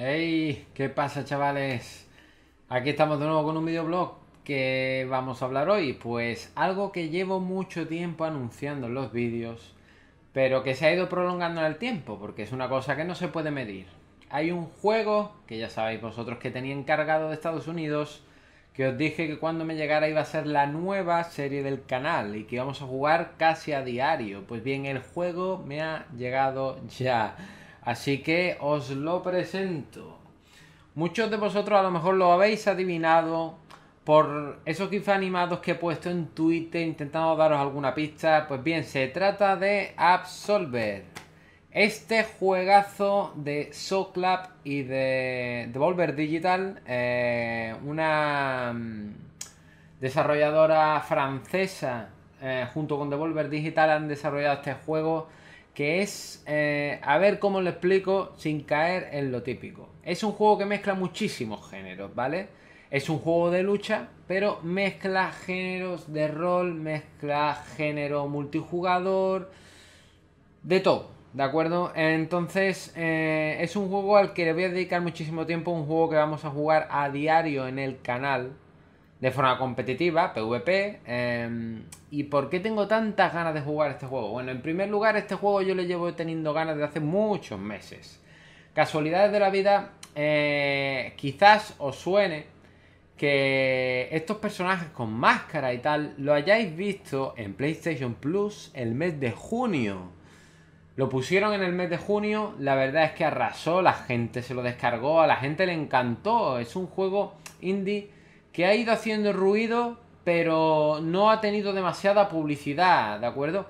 Hey, ¿qué pasa chavales? Aquí estamos de nuevo con un videoblog que vamos a hablar hoy. Pues algo que llevo mucho tiempo anunciando en los vídeos, pero que se ha ido prolongando en el tiempo, porque es una cosa que no se puede medir. Hay un juego, que ya sabéis vosotros que tenía encargado de Estados Unidos, que os dije que cuando me llegara iba a ser la nueva serie del canal y que íbamos a jugar casi a diario. Pues bien, el juego me ha llegado ya. Así que os lo presento. Muchos de vosotros a lo mejor lo habéis adivinado por esos gifs animados que he puesto en Twitter intentando daros alguna pista. Pues bien, se trata de Absolver. Este juegazo de Soclap y de Devolver Digital, eh, una mm, desarrolladora francesa eh, junto con Devolver Digital han desarrollado este juego que es, eh, a ver cómo lo explico sin caer en lo típico. Es un juego que mezcla muchísimos géneros, ¿vale? Es un juego de lucha, pero mezcla géneros de rol, mezcla género multijugador, de todo, ¿de acuerdo? Entonces, eh, es un juego al que le voy a dedicar muchísimo tiempo, un juego que vamos a jugar a diario en el canal, de forma competitiva, PvP. Em, ¿Y por qué tengo tantas ganas de jugar este juego? Bueno, en primer lugar, este juego yo le llevo teniendo ganas de hace muchos meses. Casualidades de la vida, eh, quizás os suene que estos personajes con máscara y tal lo hayáis visto en PlayStation Plus el mes de junio. Lo pusieron en el mes de junio, la verdad es que arrasó, la gente se lo descargó, a la gente le encantó. Es un juego indie que ha ido haciendo ruido, pero no ha tenido demasiada publicidad, ¿de acuerdo?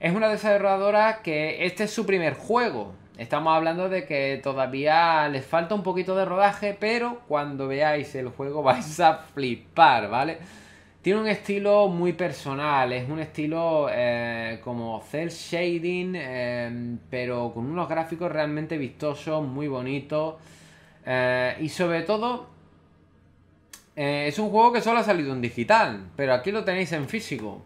Es una desarrolladora que este es su primer juego. Estamos hablando de que todavía les falta un poquito de rodaje, pero cuando veáis el juego vais a flipar, ¿vale? Tiene un estilo muy personal, es un estilo eh, como cel shading, eh, pero con unos gráficos realmente vistosos, muy bonitos. Eh, y sobre todo eh, es un juego que solo ha salido en digital, pero aquí lo tenéis en físico.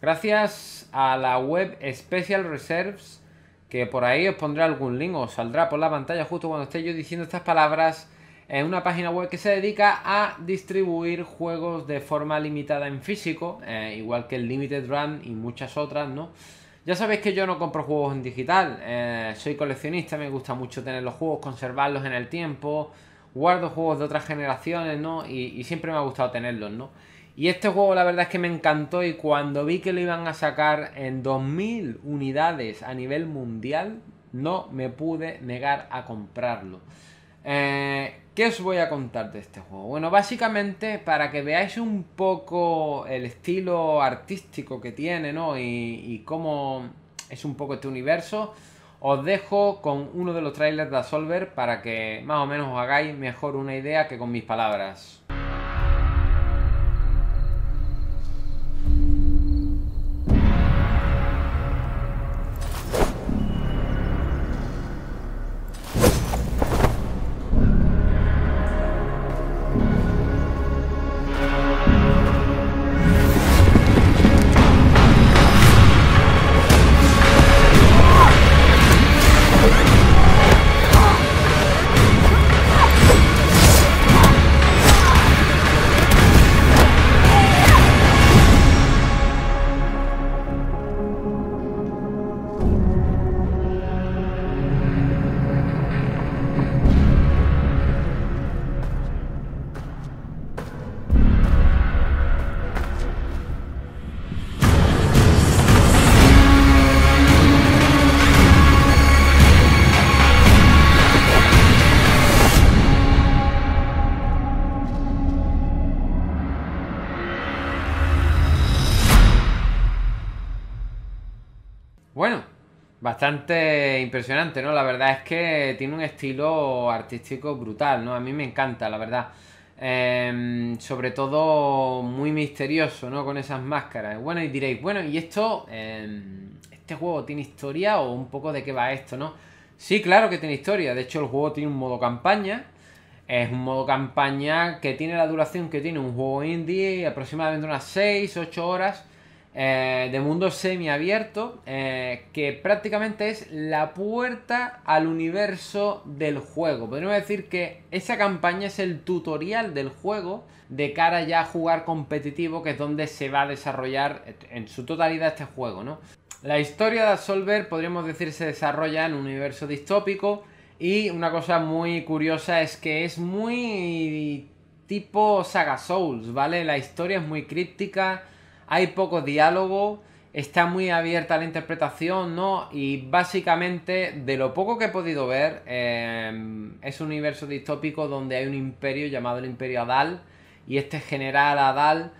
Gracias a la web Special Reserves, que por ahí os pondré algún link o saldrá por la pantalla justo cuando esté yo diciendo estas palabras. Es una página web que se dedica a distribuir juegos de forma limitada en físico, eh, igual que el Limited Run y muchas otras, ¿no? Ya sabéis que yo no compro juegos en digital, eh, soy coleccionista, me gusta mucho tener los juegos, conservarlos en el tiempo, guardo juegos de otras generaciones, ¿no? Y, siempre me ha gustado tenerlos, ¿no? Y este juego la verdad es que me encantó y cuando vi que lo iban a sacar en 2000 unidades a nivel mundial, no me pude negar a comprarlo. Eh, ¿Qué os voy a contar de este juego? Bueno, básicamente para que veáis un poco el estilo artístico que tiene, ¿no? Y, y cómo es un poco este universo. Os dejo con uno de los trailers de Absolver para que más o menos os hagáis mejor una idea que con mis palabras. Bueno, bastante impresionante, ¿no? La verdad es que tiene un estilo artístico brutal, ¿no? A mí me encanta, la verdad. Em, sobre todo muy misterioso, ¿no? Con esas máscaras. Bueno, y diréis, bueno, ¿y esto, em, este juego tiene historia o un poco de qué va esto, ¿no? Sí, claro que tiene historia. De hecho, el juego tiene un modo campaña. Es un modo campaña que tiene la duración que tiene un juego indie, aproximadamente unas 6, 8 horas. Eh, de mundo semiabierto eh, que prácticamente es la puerta al universo del juego. Podríamos decir que esa campaña es el tutorial del juego de cara ya a jugar competitivo, que es donde se va a desarrollar en su totalidad este juego, ¿no? La historia de Absolver, podríamos decir, se desarrolla en un universo distópico y una cosa muy curiosa es que es muy tipo Saga Souls, ¿vale? La historia es muy críptica, hay poco diálogo, está muy abierta la interpretación, ¿no? Y básicamente, de lo poco que he podido ver, em, es un universo distópico donde hay un imperio llamado el Imperio Adal, y este general Adal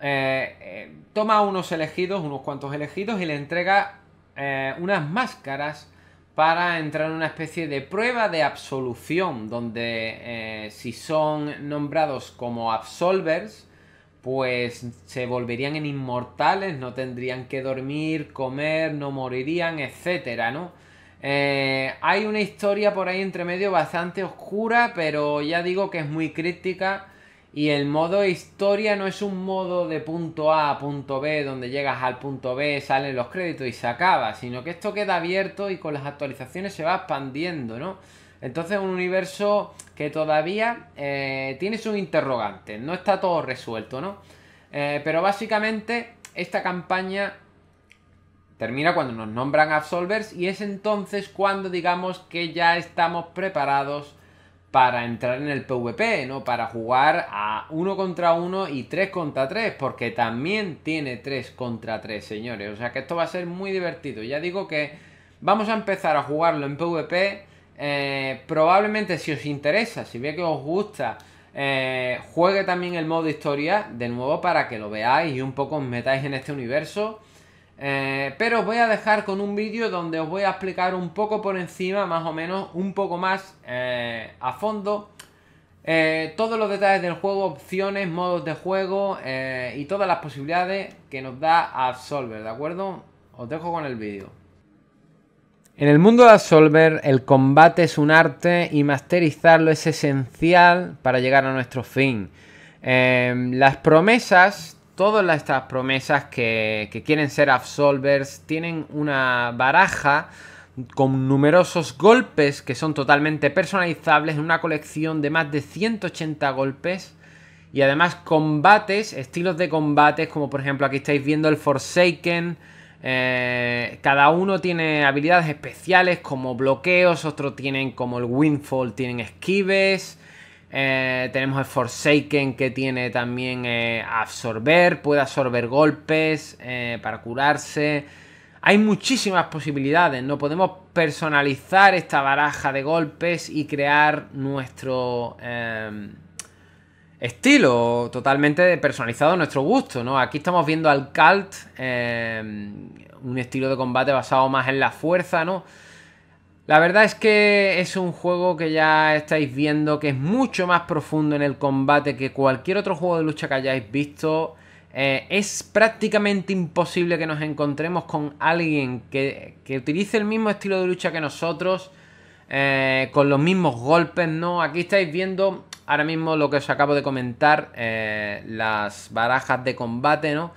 eh, eh, toma unos elegidos, unos cuantos elegidos, y le entrega eh, unas máscaras para entrar en una especie de prueba de absolución, donde si son nombrados como absolvers, pues se volverían en inmortales, no tendrían que dormir, comer, no morirían, etcétera, ¿no? Eh, hay una historia por ahí entre medio bastante oscura, pero ya digo que es muy crítica. Y el modo historia no es un modo de punto A a punto B, donde llegas al punto B, salen los créditos y se acaba, sino que esto queda abierto y con las actualizaciones se va expandiendo, ¿no? Entonces un universo que todavía eh, tiene sus interrogantes, no está todo resuelto, ¿no? Eh, pero básicamente esta campaña termina cuando nos nombran Absolvers y es entonces cuando digamos que ya estamos preparados para entrar en el PvP, ¿no? Para jugar a uno contra uno y tres contra tres, porque también tiene tres contra tres, señores. O sea que esto va a ser muy divertido. Ya digo que vamos a empezar a jugarlo en PvP eh, probablemente si os interesa, si ve que os gusta, eh, juegue también el modo historia de nuevo para que lo veáis y un poco os metáis en este universo. Eh, pero os voy a dejar con un vídeo donde os voy a explicar un poco por encima, más o menos, un poco más a fondo, todos los detalles del juego, opciones, modos de juego y todas las posibilidades que nos da Absolver, ¿de acuerdo? Os dejo con el vídeo. En el mundo de Absolver, el combate es un arte y masterizarlo es esencial para llegar a nuestro fin. Em, las promesas, todas estas promesas que, que, quieren ser Absolvers, tienen una baraja con numerosos golpes que son totalmente personalizables en una colección de más de 180 golpes. Y además combates, estilos de combates, como por ejemplo aquí estáis viendo el Forsaken, eh, cada uno tiene habilidades especiales como bloqueos, otros tienen como el Windfall, tienen esquives. Eh, tenemos el Forsaken que tiene también eh, absorber, puede absorber golpes para curarse. Hay muchísimas posibilidades, no podemos personalizar esta baraja de golpes y crear nuestro estilo totalmente personalizado a nuestro gusto, ¿no? Aquí estamos viendo al Cult, eh, un estilo de combate basado más en la fuerza, ¿no? La verdad es que es un juego que ya estáis viendo que es mucho más profundo en el combate que cualquier otro juego de lucha que hayáis visto. Eh, es prácticamente imposible que nos encontremos con alguien que, utilice el mismo estilo de lucha que nosotros, eh, con los mismos golpes, ¿no? Aquí estáis viendo ahora mismo lo que os acabo de comentar, eh, las barajas de combate, ¿no?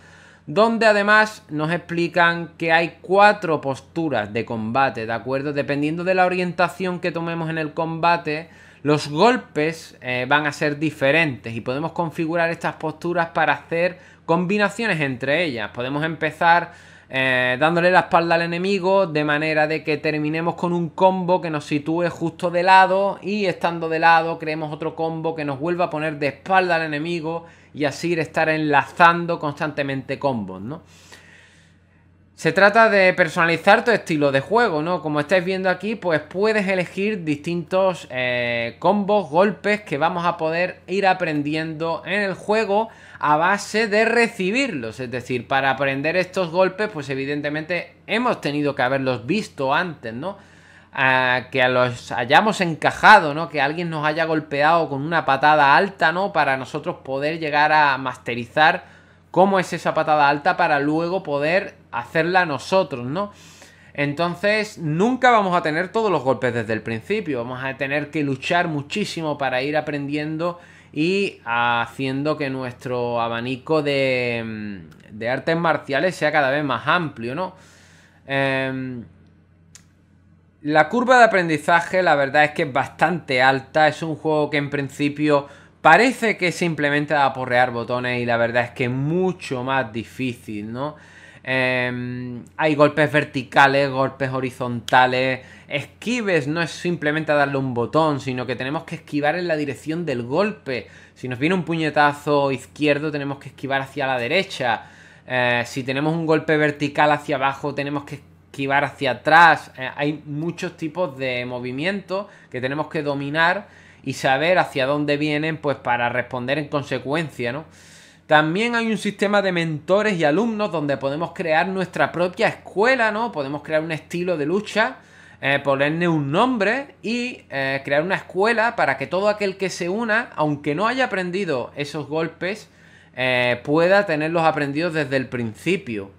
Donde además nos explican que hay cuatro posturas de combate, ¿de acuerdo? Dependiendo de la orientación que tomemos en el combate, los golpes eh, van a ser diferentes y podemos configurar estas posturas para hacer combinaciones entre ellas. Podemos empezar eh, dándole la espalda al enemigo de manera de que terminemos con un combo que nos sitúe justo de lado y estando de lado creemos otro combo que nos vuelva a poner de espalda al enemigo y así estar enlazando constantemente combos, ¿no? Se trata de personalizar tu estilo de juego, ¿no? Como estáis viendo aquí, pues puedes elegir distintos eh, combos, golpes que vamos a poder ir aprendiendo en el juego a base de recibirlos. Es decir, para aprender estos golpes, pues evidentemente hemos tenido que haberlos visto antes, ¿no? que los hayamos encajado, ¿no? Que alguien nos haya golpeado con una patada alta, ¿no? Para nosotros poder llegar a masterizar cómo es esa patada alta para luego poder hacerla nosotros, ¿no? Entonces, nunca vamos a tener todos los golpes desde el principio. Vamos a tener que luchar muchísimo para ir aprendiendo y haciendo que nuestro abanico de, de artes marciales sea cada vez más amplio, ¿no? Em, la curva de aprendizaje la verdad es que es bastante alta, es un juego que en principio parece que simplemente da a porrear botones y la verdad es que es mucho más difícil, ¿no? Em, hay golpes verticales, golpes horizontales, esquives no es simplemente darle un botón, sino que tenemos que esquivar en la dirección del golpe. Si nos viene un puñetazo izquierdo, tenemos que esquivar hacia la derecha. Eh, si tenemos un golpe vertical hacia abajo, tenemos que esquivar hacia atrás. Eh, hay muchos tipos de movimientos que tenemos que dominar y saber hacia dónde vienen, pues para responder en consecuencia, ¿no? También hay un sistema de mentores y alumnos donde podemos crear nuestra propia escuela, ¿no? Podemos crear un estilo de lucha, eh, ponerle un nombre y eh, crear una escuela para que todo aquel que se una, aunque no haya aprendido esos golpes, eh, pueda tenerlos aprendidos desde el principio.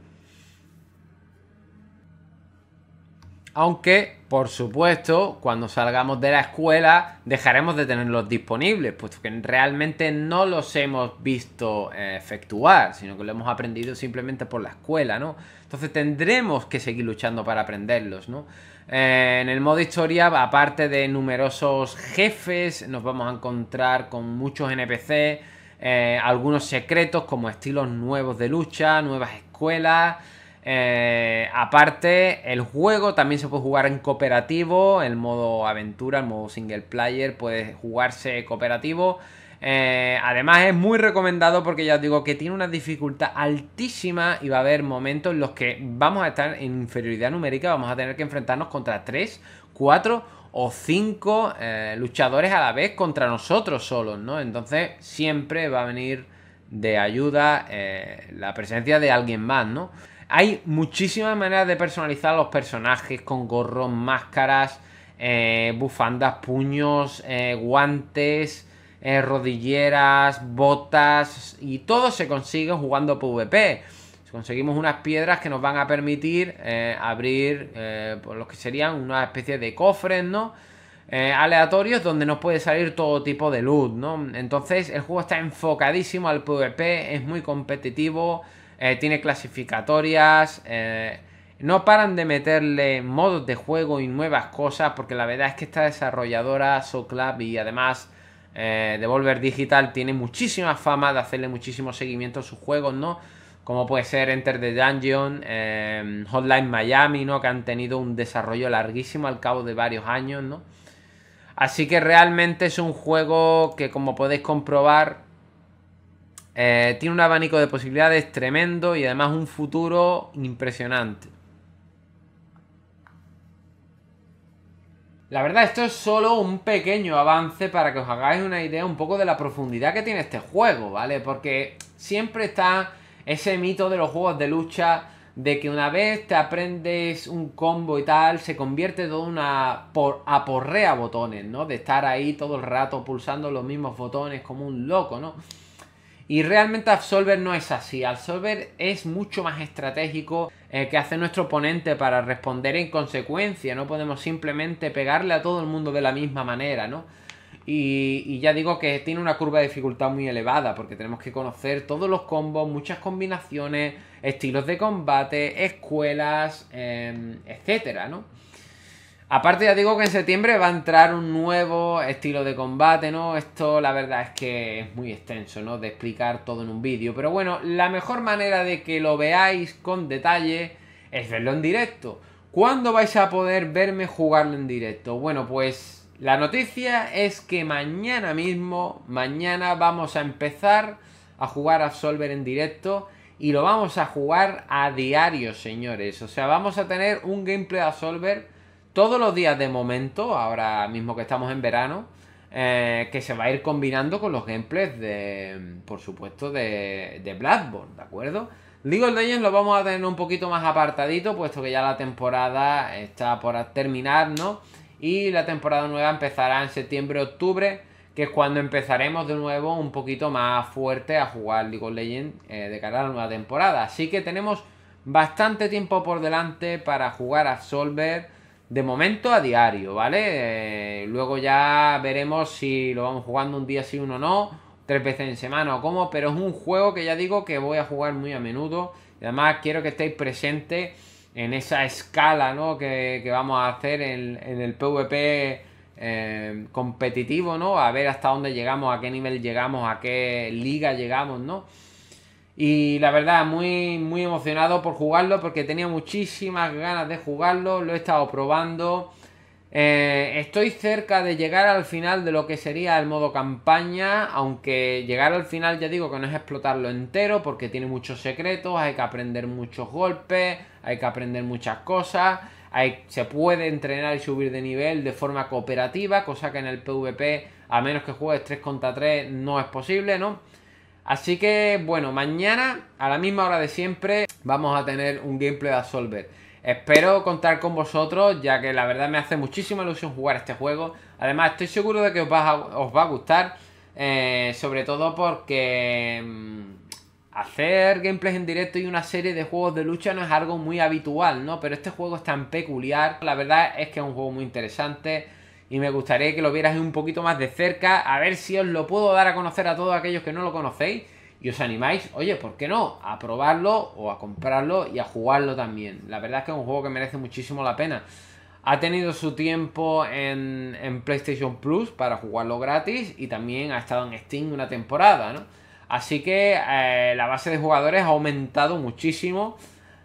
Aunque, por supuesto, cuando salgamos de la escuela dejaremos de tenerlos disponibles, puesto que realmente no los hemos visto eh, efectuar, sino que lo hemos aprendido simplemente por la escuela, ¿no? Entonces tendremos que seguir luchando para aprenderlos, ¿no? Eh, en el modo historia, aparte de numerosos jefes, nos vamos a encontrar con muchos NPC, eh, algunos secretos como estilos nuevos de lucha, nuevas escuelas eh, aparte, el juego también se puede jugar en cooperativo, el modo aventura, el modo single player, puede jugarse cooperativo. Eh, además es muy recomendado porque ya os digo que tiene una dificultad altísima y va a haber momentos en los que vamos a estar en inferioridad numérica, vamos a tener que enfrentarnos contra 3, 4 o 5 eh, luchadores a la vez contra nosotros solos, ¿no? Entonces siempre va a venir de ayuda la presencia de alguien más, ¿no? Hay muchísimas maneras de personalizar los personajes con gorros, máscaras, eh, bufandas, puños, eh, guantes, eh, rodilleras, botas y todo se consigue jugando PvP. Conseguimos unas piedras que nos van a permitir abrir por lo que serían una especie de cofres, ¿no? aleatorios donde nos puede salir todo tipo de loot, ¿no? Entonces el juego está enfocadísimo al PvP, es muy competitivo, eh, tiene clasificatorias, eh, no paran de meterle modos de juego y nuevas cosas, porque la verdad es que esta desarrolladora, SoClub y además eh, Devolver Digital tiene muchísima fama de hacerle muchísimo seguimiento a sus juegos, ¿no? Como puede ser Enter the Dungeon, Hotline Miami, ¿no? Que han tenido un desarrollo larguísimo al cabo de varios años, ¿no? Así que realmente es un juego que como podéis comprobar eh, tiene un abanico de posibilidades tremendo y además un futuro impresionante. La verdad, esto es solo un pequeño avance para que os hagáis una idea un poco de la profundidad que tiene este juego, ¿vale? Porque siempre está ese mito de los juegos de lucha de que una vez te aprendes un combo y tal, se convierte todo una por, aporrea botones, ¿no? De estar ahí todo el rato pulsando los mismos botones como un loco, ¿no? Y realmente Absolver no es así. Absolver es mucho más estratégico eh, que hace nuestro oponente para responder en consecuencia. No podemos simplemente pegarle a todo el mundo de la misma manera, ¿no? Y, ya digo que tiene una curva de dificultad muy elevada porque tenemos que conocer todos los combos, muchas combinaciones, estilos de combate, escuelas, eh, etcétera, ¿no? Aparte ya digo que en septiembre va a entrar un nuevo estilo de combate, ¿no? Esto la verdad es que es muy extenso, ¿no? De explicar todo en un vídeo. Pero bueno, la mejor manera de que lo veáis con detalle es verlo en directo. ¿Cuándo vais a poder verme jugarlo en directo? Bueno, pues la noticia es que mañana mismo, mañana vamos a empezar a jugar a Solver en directo y lo vamos a jugar a diario, señores. O sea, vamos a tener un gameplay a Solver todos los días de momento, ahora mismo que estamos en verano, eh, que se va a ir combinando con los gameplays de, por supuesto, de, de ¿de acuerdo? League of Legends lo vamos a tener un poquito más apartadito, puesto que ya la temporada está por terminar, ¿no? Y la temporada nueva empezará en septiembre-octubre, que es cuando empezaremos de nuevo un poquito más fuerte a jugar League of Legends eh, de cara a la nueva temporada. Así que tenemos bastante tiempo por delante para jugar a Solver de momento a diario, ¿vale? Eh, luego ya veremos si lo vamos jugando un día sí, uno no, tres veces en semana o cómo, pero es un juego que ya digo que voy a jugar muy a menudo. Y además quiero que estéis presentes en esa escala ¿no? que, vamos a hacer en, el PvP eh, competitivo, ¿no? A ver hasta dónde llegamos, a qué nivel llegamos, a qué liga llegamos, ¿no? Y la verdad, muy, muy emocionado por jugarlo porque tenía muchísimas ganas de jugarlo, lo he estado probando. Eh, estoy cerca de llegar al final de lo que sería el modo campaña, aunque llegar al final ya digo que no es explotarlo entero porque tiene muchos secretos, hay que aprender muchos golpes, hay que aprender muchas cosas, se puede entrenar y subir de nivel de forma cooperativa, cosa que en el PvP, a menos que juegues 3 contra 3, no es posible, ¿no? Así que, bueno, mañana a la misma hora de siempre vamos a tener un gameplay de Absolver. Espero contar con vosotros, ya que la verdad me hace muchísima ilusión jugar este juego. Además, estoy seguro de que os va a, gustar, eh, sobre todo porque mm, hacer gameplays en directo y una serie de juegos de lucha no es algo muy habitual, ¿no? Pero este juego es tan peculiar, la verdad es que es un juego muy interesante y me gustaría que lo vieras un poquito más de cerca, a ver si os lo puedo dar a conocer a todos aquellos que no lo conocéis y os animáis, oye, ¿por qué no? A probarlo o a comprarlo y a jugarlo también. La verdad es que es un juego que merece muchísimo la pena. Ha tenido su tiempo en, PlayStation Plus para jugarlo gratis y también ha estado en Steam una temporada, ¿no? Así que eh, la base de jugadores ha aumentado muchísimo.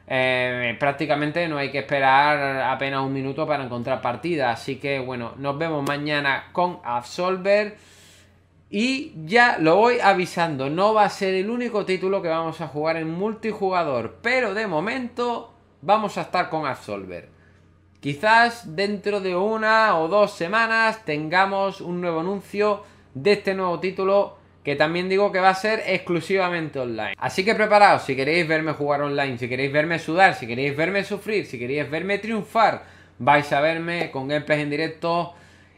Eh, prácticamente no hay que esperar apenas un minuto para encontrar partida. Así que bueno, nos vemos mañana con Absolver. Y ya lo voy avisando, no va a ser el único título que vamos a jugar en multijugador. Pero de momento vamos a estar con Absolver. Quizás dentro de una o dos semanas tengamos un nuevo anuncio de este nuevo título que también digo que va a ser exclusivamente online. Así que preparaos, si queréis verme jugar online, si queréis verme sudar, si queréis verme sufrir, si queréis verme triunfar, vais a verme con gameplays en directo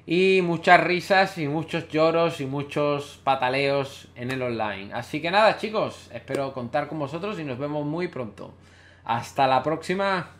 y muchas risas y muchos lloros y muchos pataleos en el online. Así que nada chicos, espero contar con vosotros y nos vemos muy pronto. Hasta la próxima.